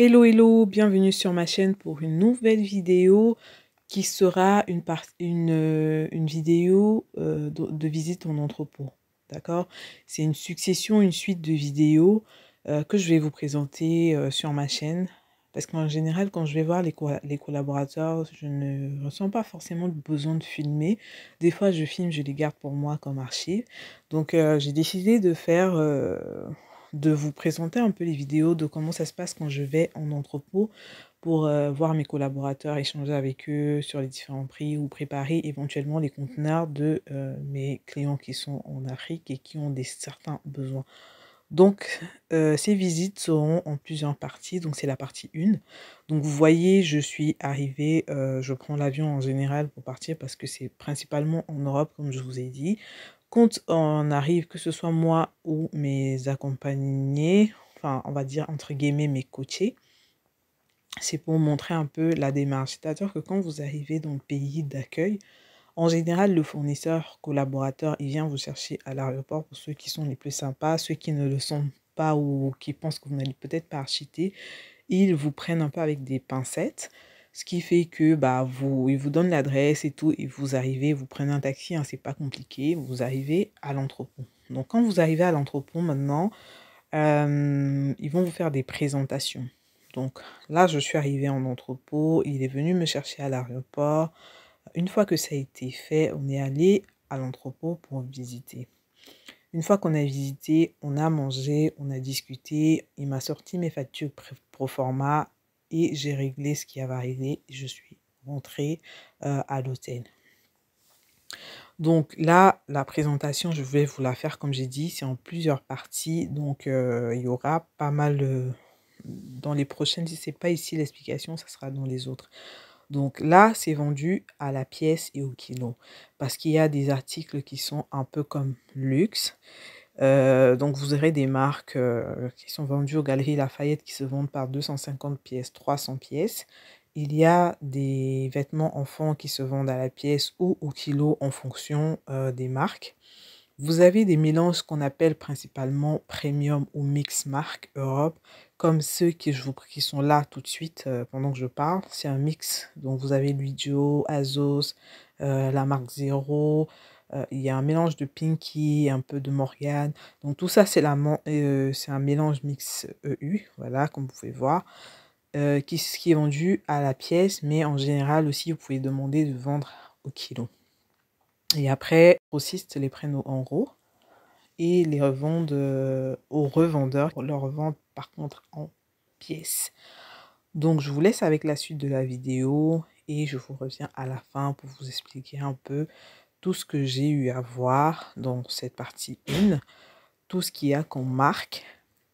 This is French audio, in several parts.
Hello hello, bienvenue sur ma chaîne pour une nouvelle vidéo qui sera une, une, euh, une vidéo euh, de, visite en entrepôt. D'accord? C'est une succession, une suite de vidéos euh, que je vais vous présenter sur ma chaîne. Parce qu'en général, quand je vais voir les, co les, collaborateurs, je ne ressens pas forcément le besoin de filmer. Des fois, je filme, je les garde pour moi comme archive. Donc, j'ai décidé de faire de vous présenter un peu les vidéos de comment ça se passe quand je vais en entrepôt pour euh, voir mes collaborateurs, échanger avec eux sur les différents prix ou préparer éventuellement les conteneurs de euh, mes clients qui sont en Afrique et qui ont des certains besoins. Donc, euh, ces visites seront en plusieurs parties. Donc, c'est la partie 1. Donc, vous voyez, je suis arrivée, je prends l'avion en général pour partir parce que c'est principalement en Europe, comme je vous ai dit. Quand on arrive, que ce soit moi ou mes accompagnés, enfin, on va dire entre guillemets mes coachés, c'est pour montrer un peu la démarche. C'est-à-dire que quand vous arrivez dans le pays d'accueil, en général, le fournisseur collaborateur, il vient vous chercher à l'aéroport pour ceux qui sont les plus sympas, ceux qui ne le sont pas ou qui pensent que vous n'allez peut-être pas acheter, ils vous prennent un peu avec des pincettes. Ce qui fait que bah, vous, ils vous donnent l'adresse et tout, et vous arrivez, vous prenez un taxi, hein, c'est pas compliqué, vous arrivez à l'entrepôt. Donc quand vous arrivez à l'entrepôt maintenant, euh, ils vont vous faire des présentations. Donc là, je suis arrivée en entrepôt, il est venu me chercher à l'aéroport. Une fois que ça a été fait, on est allé à l'entrepôt pour visiter. Une fois qu'on a visité, on a mangé, on a discuté, il m'a sorti mes factures pro forma et j'ai réglé ce qui avait arrivé. Je suis rentrée euh, à l'hôtel. Donc là, la présentation, je vais vous la faire comme j'ai dit, c'est en plusieurs parties. Donc euh, il y aura pas mal dans les prochaines, si ce n'est pas ici l'explication, ça sera dans les autres. Donc là, c'est vendu à la pièce et au kilo. Parce qu'il y a des articles qui sont un peu comme luxe. Euh, donc vous aurez des marques euh, qui sont vendues aux Galeries Lafayette qui se vendent par 250 pièces, 300 pièces. Il y a des vêtements enfants qui se vendent à la pièce ou au kilo en fonction euh, des marques. Vous avez des mélanges qu'on appelle principalement premium ou mix marque Europe, comme ceux qui, sont là tout de suite pendant que je parle. C'est un mix. Donc vous avez Luigio, Azos, la marque Zero, euh, il y a un mélange de Pinky, un peu de Morgane. Donc tout ça, c'est euh, un mélange mix EU, voilà, comme vous pouvez voir, euh, qui, est vendu à la pièce, mais en général aussi, vous pouvez demander de vendre au kilo. Et après, les grossistes les prennent en gros et les revendent euh, aux revendeurs pour leur revendre par contre en pièces. Donc je vous laisse avec la suite de la vidéo et je vous reviens à la fin pour vous expliquer un peu tout ce que j'ai eu à voir dans cette partie 1, tout ce qu'il y a qu'on marque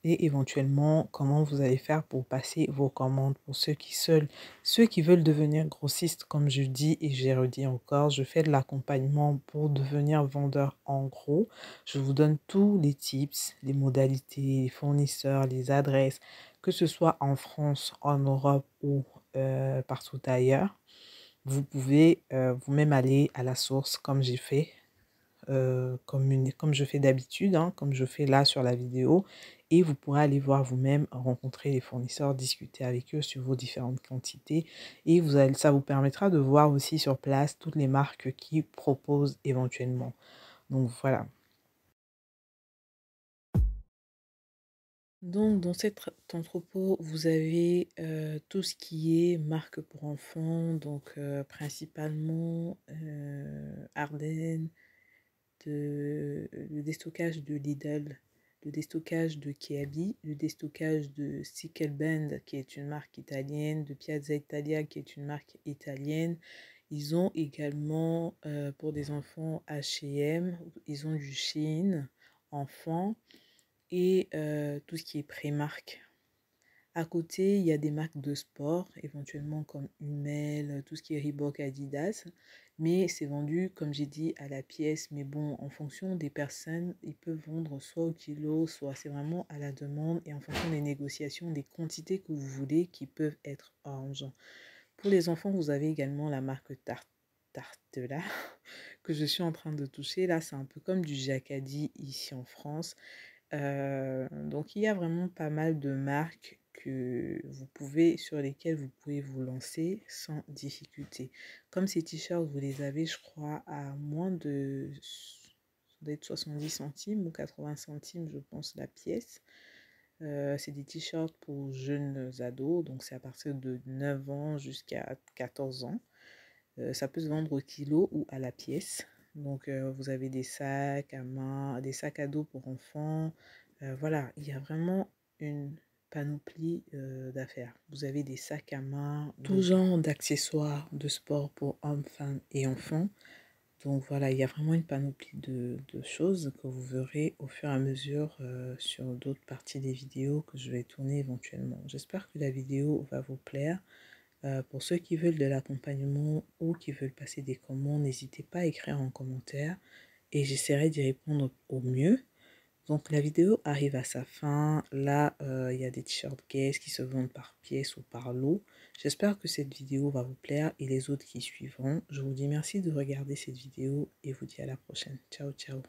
et éventuellement comment vous allez faire pour passer vos commandes pour ceux qui seuls, ceux qui veulent devenir grossistes comme je dis et j'ai redit encore, je fais de l'accompagnement pour devenir vendeur en gros. Je vous donne tous les tips, les modalités, les fournisseurs, les adresses, que ce soit en France, en Europe ou euh, partout ailleurs vous pouvez euh, vous-même aller à la source comme j'ai fait, euh, comme, je fais d'habitude, hein, comme je fais là sur la vidéo, et vous pourrez aller voir vous-même, rencontrer les fournisseurs, discuter avec eux sur vos différentes quantités, et vous ça vous permettra de voir aussi sur place toutes les marques qui proposent éventuellement. Donc voilà. Donc, dans cet entrepôt, vous avez euh, tout ce qui est marque pour enfants, donc euh, principalement euh, Ardennes, de, le déstockage de Lidl, le déstockage de Kiabi, le déstockage de Band, qui est une marque italienne, de Piazza Italia qui est une marque italienne. Ils ont également euh, pour des enfants H&M, ils ont du Shein enfant et tout ce qui est pré-marque. À côté, il y a des marques de sport, éventuellement comme Hummel, tout ce qui est Reebok, Adidas. Mais c'est vendu, comme j'ai dit, à la pièce. Mais bon, en fonction des personnes, ils peuvent vendre soit au kilo, soit c'est vraiment à la demande et en fonction des négociations, des quantités que vous voulez qui peuvent être arrangeants. Pour les enfants, vous avez également la marque Tarte que je suis en train de toucher. Là, c'est un peu comme du Jacadi ici en France. Donc il y a vraiment pas mal de marques que vous pouvez, sur lesquels vous pouvez vous lancer sans difficulté. Comme ces t-shirts, vous les avez, je crois, à moins de d'être 70 centimes ou 80 centimes, je pense, la pièce. C'est des t-shirts pour jeunes ados, donc c'est à partir de 9 ans jusqu'à 14 ans. Ça peut se vendre au kilo ou à la pièce. Donc vous avez des sacs à main, des sacs à dos pour enfants. voilà, il y a vraiment une panoplie d'affaires. Vous avez des sacs à main, tout genre d'accessoires de sport pour hommes, femmes et enfants. Donc voilà, il y a vraiment une panoplie de, choses que vous verrez au fur et à mesure sur d'autres parties des vidéos que je vais tourner éventuellement. J'espère que la vidéo va vous plaire. Euh, pour ceux qui veulent de l'accompagnement ou qui veulent passer des commandes, n'hésitez pas à écrire en commentaire et j'essaierai d'y répondre au mieux. Donc la vidéo arrive à sa fin. Là, euh, il y a des t-shirts Guess qui se vendent par pièce ou par lot. J'espère que cette vidéo va vous plaire et les autres qui suivront. Je vous dis merci de regarder cette vidéo et vous dis à la prochaine. Ciao, ciao.